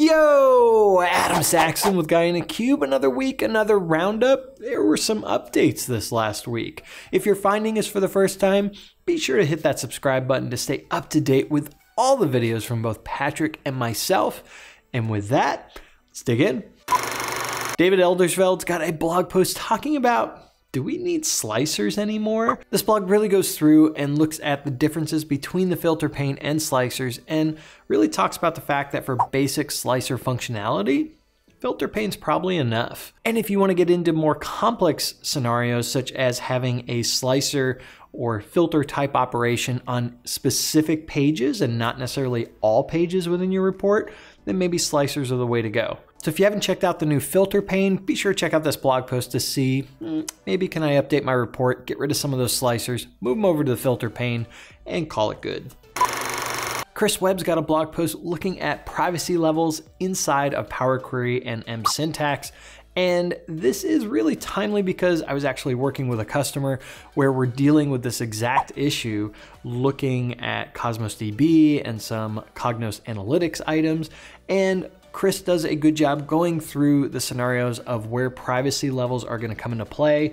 Yo, Adam Saxon with Guy in a Cube. Another week, another roundup. There were some updates this last week. If you're finding us for the first time, be sure to hit that subscribe button to stay up to date with all the videos from both Patrick and myself. And with that, let's dig in. David Eldersveld's got a blog post talking about do we need slicers anymore? This blog really goes through and looks at the differences between the filter pane and slicers and really talks about the fact that for basic slicer functionality, filter pane's probably enough. And if you want to get into more complex scenarios, such as having a slicer or filter type operation on specific pages and not necessarily all pages within your report, then maybe slicers are the way to go. So if you haven't checked out the new filter pane, be sure to check out this blog post to see hmm, maybe can I update my report, get rid of some of those slicers, move them over to the filter pane, and call it good. Chris Webb's got a blog post looking at privacy levels inside of Power Query and M Syntax. And this is really timely because I was actually working with a customer where we're dealing with this exact issue, looking at Cosmos DB and some Cognos Analytics items. And Chris does a good job going through the scenarios of where privacy levels are going to come into play,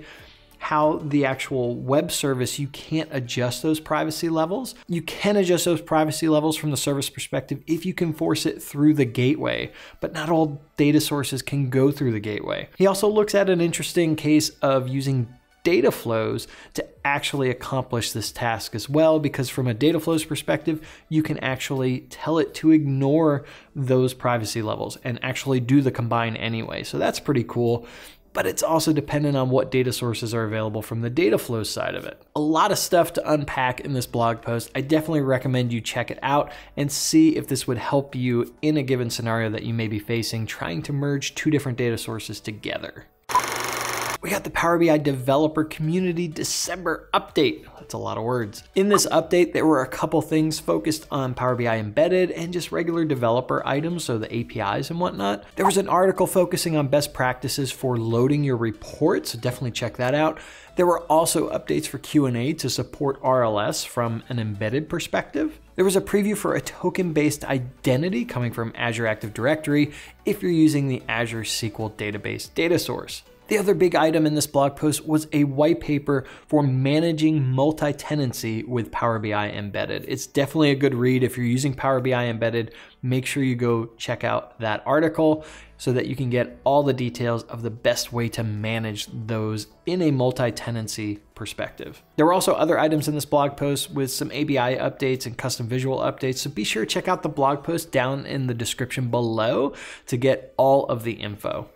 how the actual web service, you can't adjust those privacy levels. You can adjust those privacy levels from the service perspective if you can force it through the gateway, but not all data sources can go through the gateway. He also looks at an interesting case of using data flows to actually accomplish this task as well because from a data flows perspective you can actually tell it to ignore those privacy levels and actually do the combine anyway so that's pretty cool but it's also dependent on what data sources are available from the data flows side of it. A lot of stuff to unpack in this blog post. I definitely recommend you check it out and see if this would help you in a given scenario that you may be facing trying to merge two different data sources together we got the Power BI developer community December update. That's a lot of words. In this update, there were a couple things focused on Power BI embedded and just regular developer items, so the APIs and whatnot. There was an article focusing on best practices for loading your reports, so definitely check that out. There were also updates for Q&A to support RLS from an embedded perspective. There was a preview for a token-based identity coming from Azure Active Directory if you're using the Azure SQL database data source. The other big item in this blog post was a white paper for managing multi-tenancy with Power BI embedded. It's definitely a good read. If you're using Power BI embedded, make sure you go check out that article so that you can get all the details of the best way to manage those in a multi-tenancy perspective. There were also other items in this blog post with some API updates and custom visual updates, so be sure to check out the blog post down in the description below to get all of the info.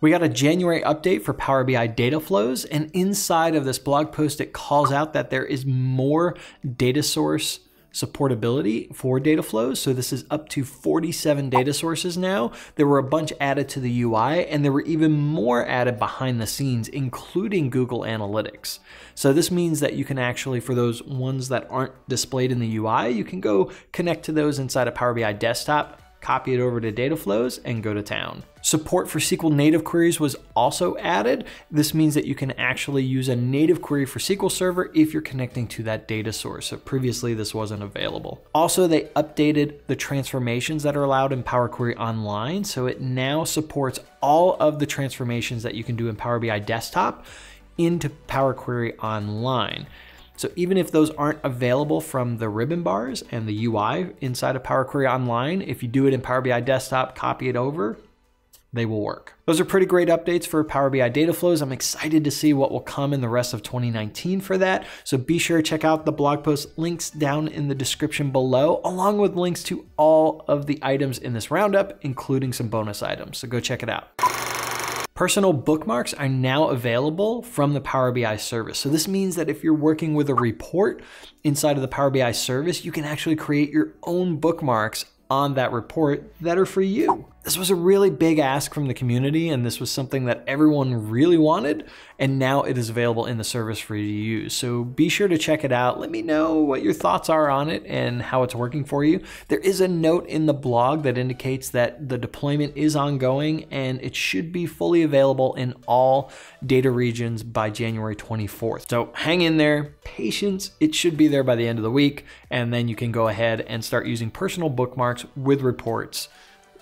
We got a January update for Power BI data flows, and inside of this blog post, it calls out that there is more data source supportability for data flows. So this is up to 47 data sources now. There were a bunch added to the UI, and there were even more added behind the scenes, including Google Analytics. So this means that you can actually, for those ones that aren't displayed in the UI, you can go connect to those inside of Power BI Desktop copy it over to Dataflows, and go to town. Support for SQL native queries was also added. This means that you can actually use a native query for SQL Server if you're connecting to that data source. So previously this wasn't available. Also, they updated the transformations that are allowed in Power Query Online. So it now supports all of the transformations that you can do in Power BI Desktop into Power Query Online. So even if those aren't available from the ribbon bars and the UI inside of Power Query Online, if you do it in Power BI Desktop, copy it over, they will work. Those are pretty great updates for Power BI data flows. I'm excited to see what will come in the rest of 2019 for that. So be sure to check out the blog post links down in the description below, along with links to all of the items in this roundup, including some bonus items. So go check it out. Personal bookmarks are now available from the Power BI service. So this means that if you're working with a report inside of the Power BI service, you can actually create your own bookmarks on that report that are for you. This was a really big ask from the community, and this was something that everyone really wanted, and now it is available in the service for you to use. So be sure to check it out. Let me know what your thoughts are on it and how it's working for you. There is a note in the blog that indicates that the deployment is ongoing and it should be fully available in all data regions by January 24th. So hang in there, patience. It should be there by the end of the week, and then you can go ahead and start using personal bookmarks with reports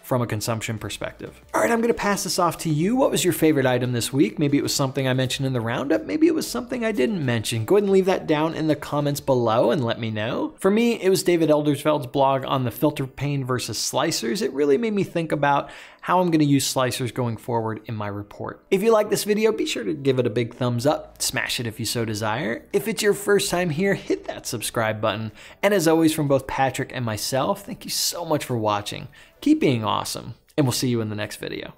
from a consumption perspective. All right, I'm gonna pass this off to you. What was your favorite item this week? Maybe it was something I mentioned in the roundup. Maybe it was something I didn't mention. Go ahead and leave that down in the comments below and let me know. For me, it was David Eldersveld's blog on the filter pane versus slicers. It really made me think about how I'm gonna use slicers going forward in my report. If you like this video, be sure to give it a big thumbs up, smash it if you so desire. If it's your first time here, hit that subscribe button. And as always, from both Patrick and myself, thank you so much for watching. Keep being awesome, and we'll see you in the next video.